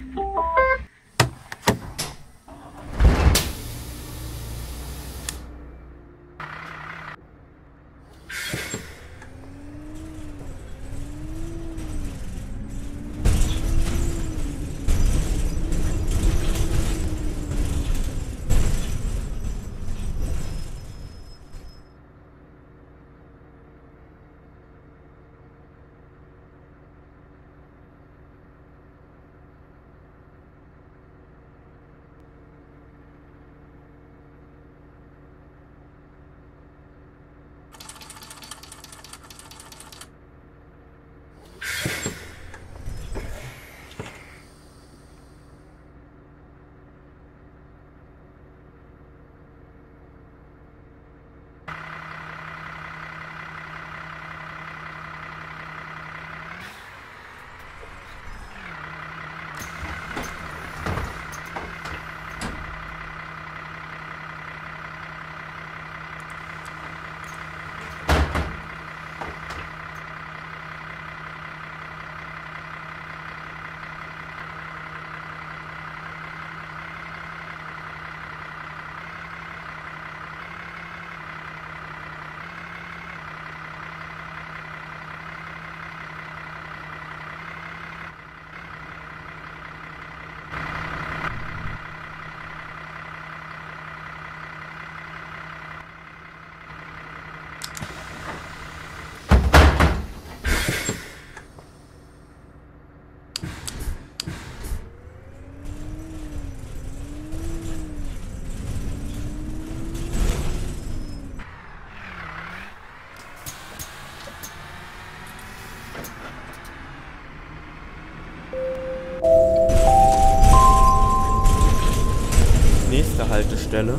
Bye. Nächste Haltestelle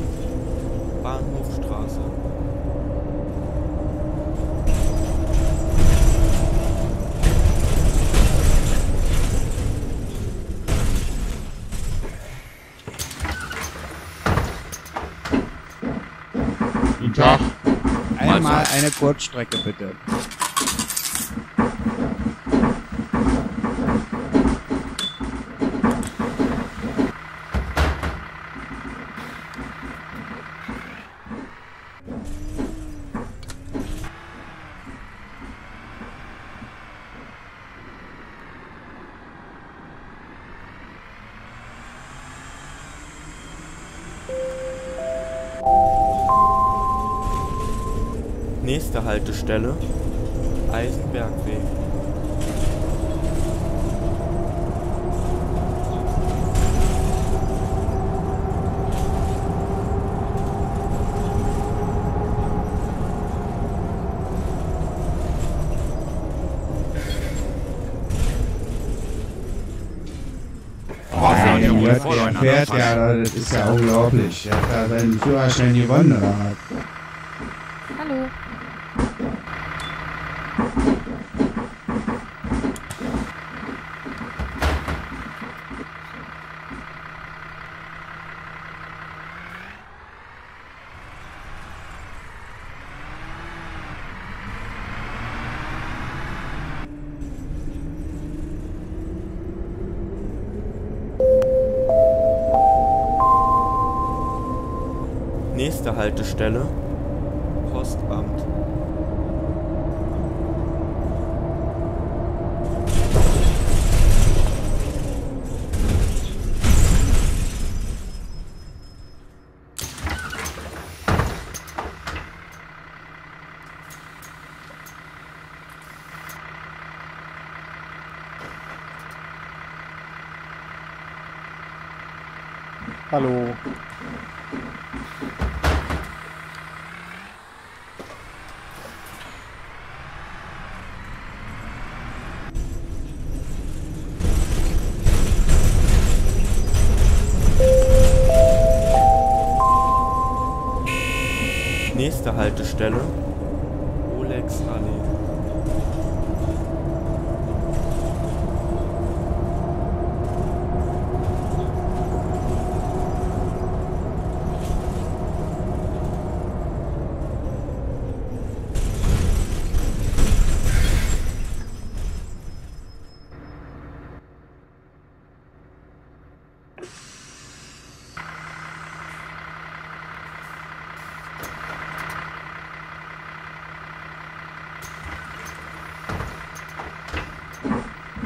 Bahnhofstraße. Guten Tag. Einmal eine Kurzstrecke bitte. Nächste Haltestelle Eisenbergweg. Ja, der, fährt ja, das ist ja unglaublich. Der hat da seinen Führerschein gewonnen? Hallo. Nächste Haltestelle Postamt. Hallo. Haltestelle Olex Allee.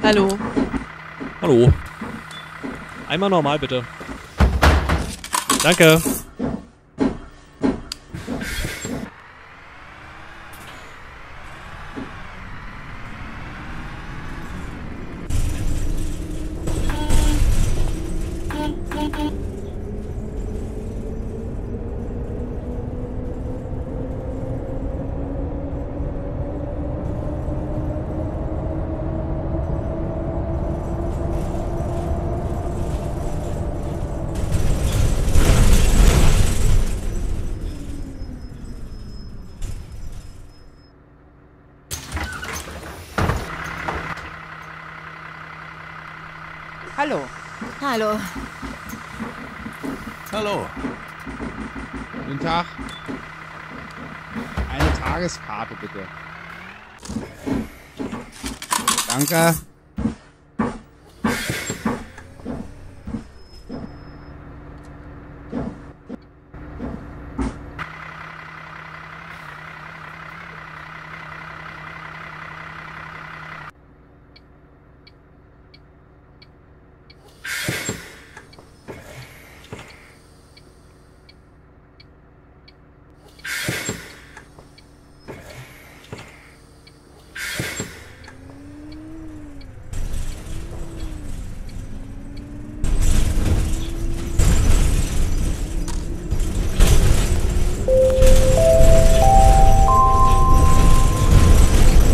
Hallo. Hallo. Einmal normal bitte. Danke. Hallo. Hallo. Hallo. Guten Tag. Eine Tageskarte bitte. Danke.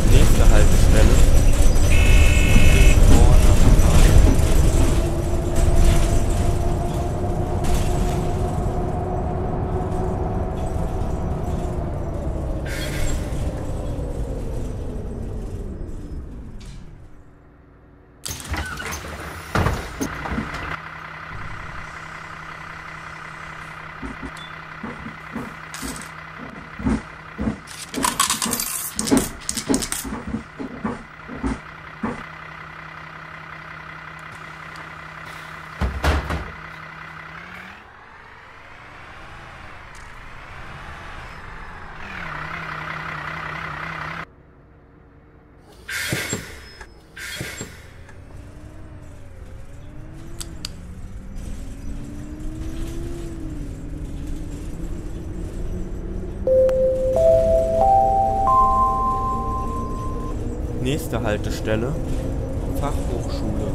Nächste Haltestelle. Nächste Haltestelle. Fachhochschule.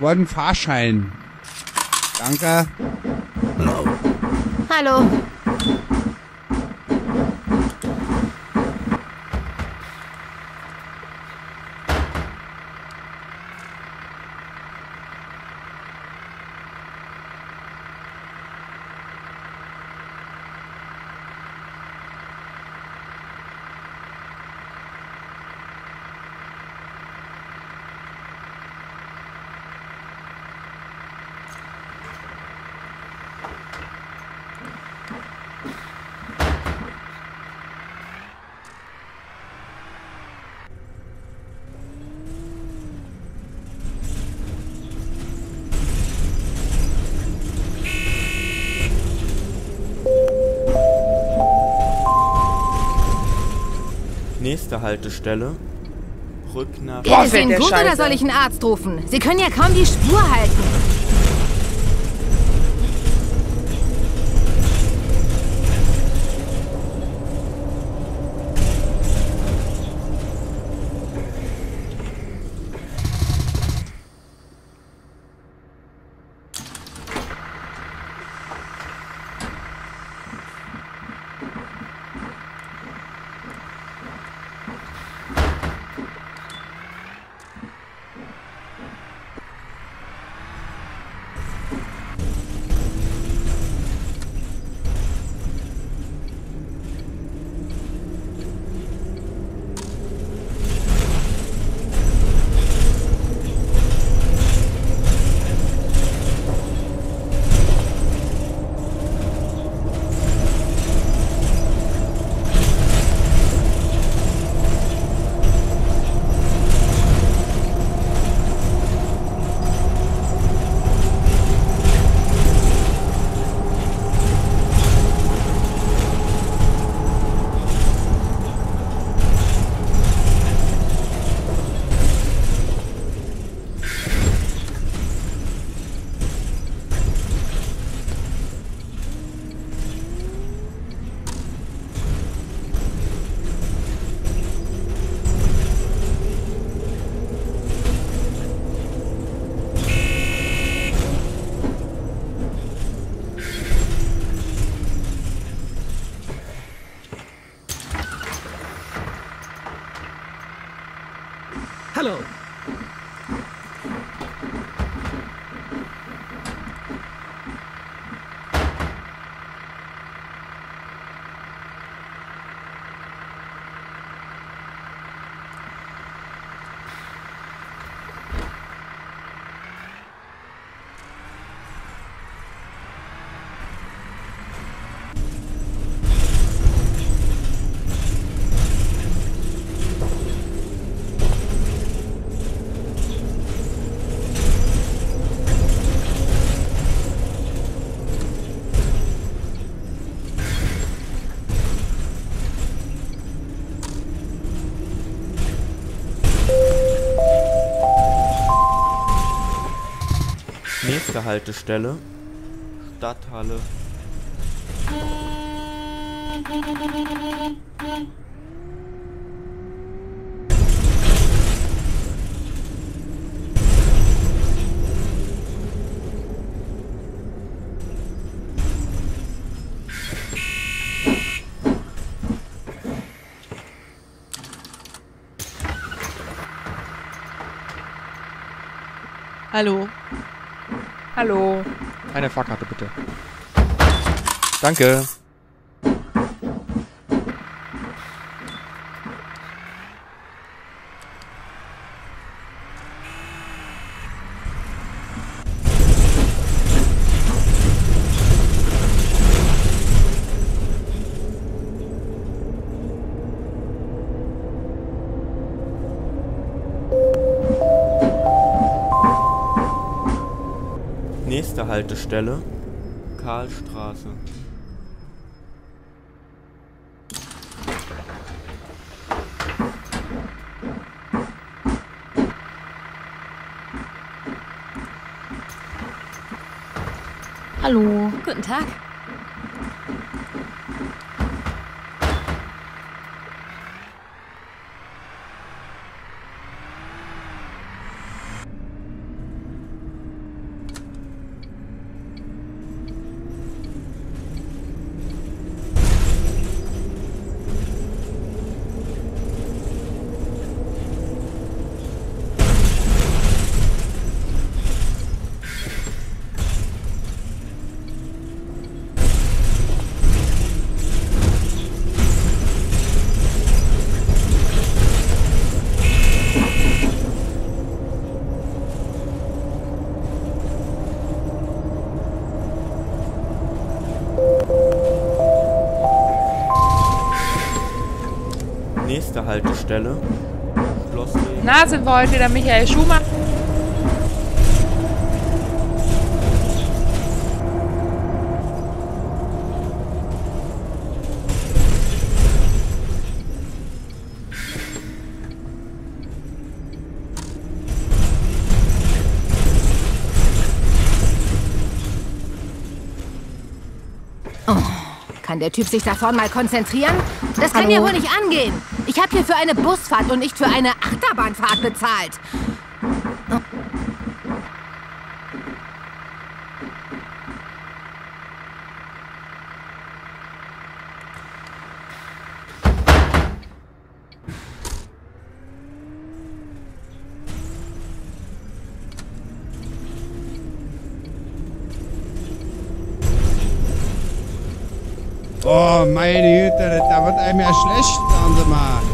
Einen Fahrschein. Danke. Hallo. Nächste Haltestelle. Boah, Geht es fällt Ihnen der gut oder soll ich einen Arzt rufen? Sie können ja kaum die Spur halten. Hallo. Nächste Haltestelle. Stadthalle. Hallo. Hallo. Eine Fahrkarte bitte. Danke. Nächste Haltestelle. Karlstraße. Hallo. Guten Tag. Sind wir heute der Michael Schumacher? Kann der Typ sich da vorne mal konzentrieren? Das kann ja wohl nicht angehen. Ich habe hier für eine Busfahrt und nicht für eine Achterbahnfahrt bezahlt. Oh, meine Güte, da wird einem ja schlecht, sagen Sie mal.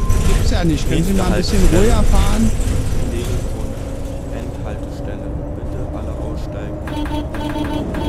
Ja nicht. Können Sie mal ein bisschen ruhiger fahren? Endhaltestelle. Bitte alle aussteigen.